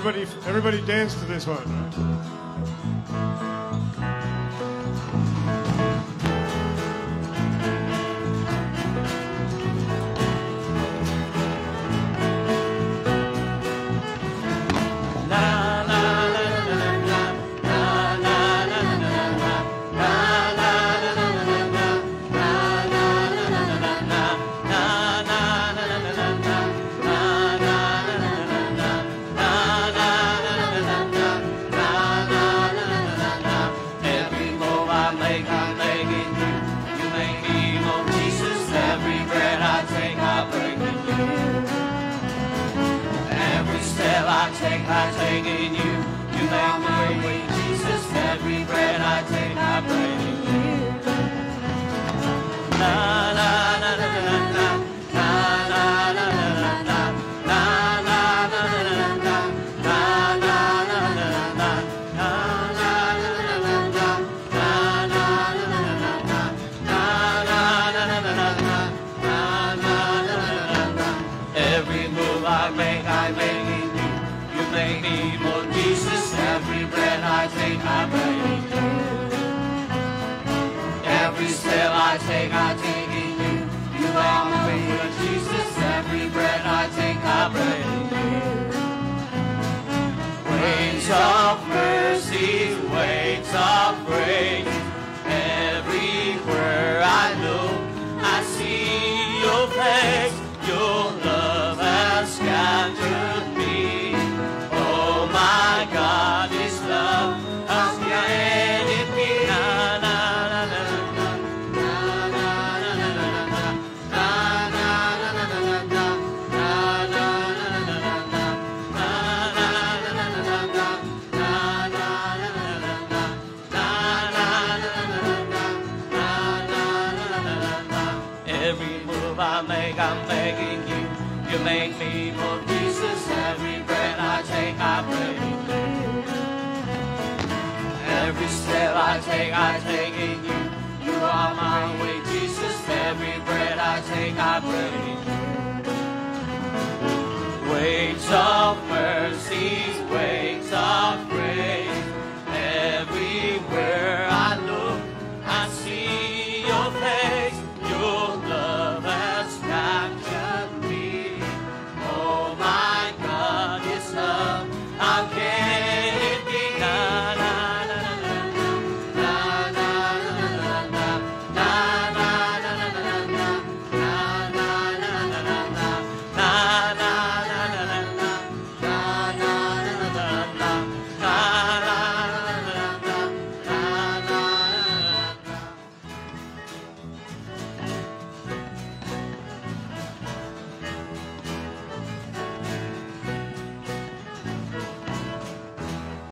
Everybody, everybody dance to this one. I take, I take in you. You make me Jesus. Every breath I take, I break I take, I break in you. Every step I take, I take in you. You are my way, Jesus. Every breath I take, I break in you. Waves of mercy, waves of grace. I make, I'm begging you. You make me more Jesus. Every breath I take, I pray. Every step I take, I take in you. You are my way, Jesus. Every breath I take, I pray. Waves of mercy.